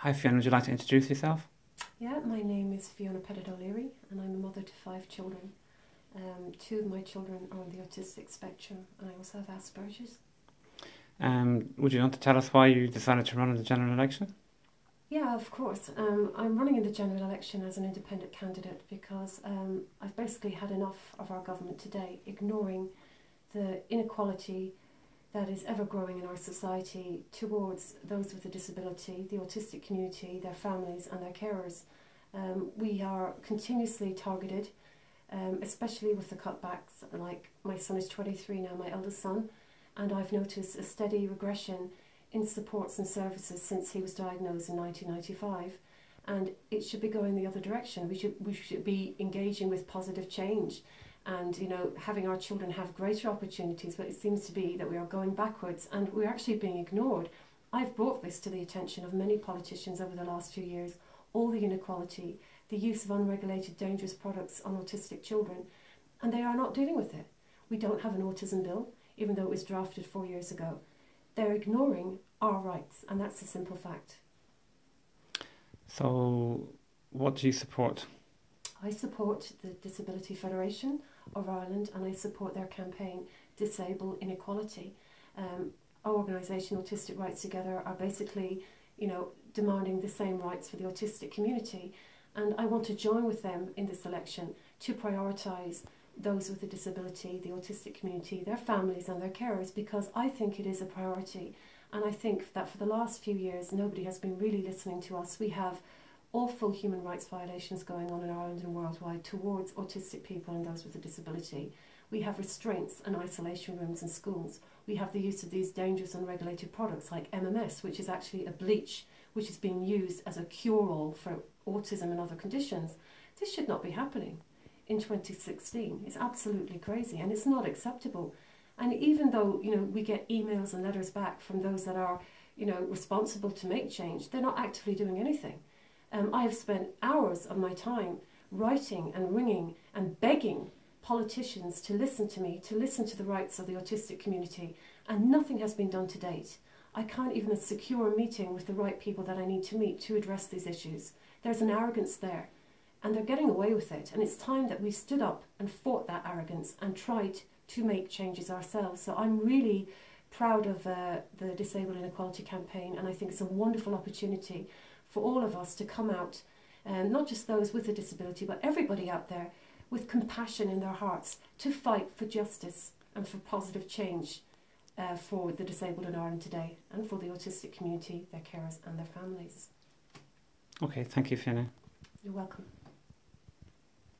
Hi Fiona, would you like to introduce yourself? Yeah, my name is Fiona Pettit O'Leary and I'm a mother to five children. Um, two of my children are on the autistic spectrum and I also have Asperger's. Um, would you want to tell us why you decided to run in the general election? Yeah, of course. Um, I'm running in the general election as an independent candidate because um, I've basically had enough of our government today ignoring the inequality that is ever growing in our society towards those with a disability, the autistic community, their families, and their carers. Um, we are continuously targeted, um, especially with the cutbacks. Like my son is 23 now, my eldest son, and I've noticed a steady regression in supports and services since he was diagnosed in 1995 and it should be going the other direction we should we should be engaging with positive change and you know having our children have greater opportunities but it seems to be that we are going backwards and we're actually being ignored i've brought this to the attention of many politicians over the last few years all the inequality the use of unregulated dangerous products on autistic children and they are not dealing with it we don't have an autism bill even though it was drafted 4 years ago they're ignoring our rights, and that's a simple fact. So, what do you support? I support the Disability Federation of Ireland and I support their campaign Disable Inequality. Um, our organisation, Autistic Rights Together, are basically, you know, demanding the same rights for the autistic community. And I want to join with them in this election to prioritise those with a disability, the autistic community, their families and their carers because I think it is a priority. And I think that for the last few years, nobody has been really listening to us. We have awful human rights violations going on in Ireland and worldwide towards autistic people and those with a disability. We have restraints and isolation rooms in schools. We have the use of these dangerous unregulated products like MMS, which is actually a bleach which is being used as a cure-all for autism and other conditions. This should not be happening in 2016 It's absolutely crazy and it's not acceptable. And even though, you know, we get emails and letters back from those that are, you know, responsible to make change, they're not actively doing anything. Um, I have spent hours of my time writing and ringing and begging politicians to listen to me, to listen to the rights of the autistic community, and nothing has been done to date. I can't even secure a meeting with the right people that I need to meet to address these issues. There's an arrogance there and they're getting away with it. And it's time that we stood up and fought that arrogance and tried to make changes ourselves. So I'm really proud of uh, the Disabled Inequality campaign, and I think it's a wonderful opportunity for all of us to come out, um, not just those with a disability, but everybody out there with compassion in their hearts to fight for justice and for positive change uh, for the disabled in Ireland today and for the autistic community, their carers and their families. Okay, thank you, Fiona. You're welcome.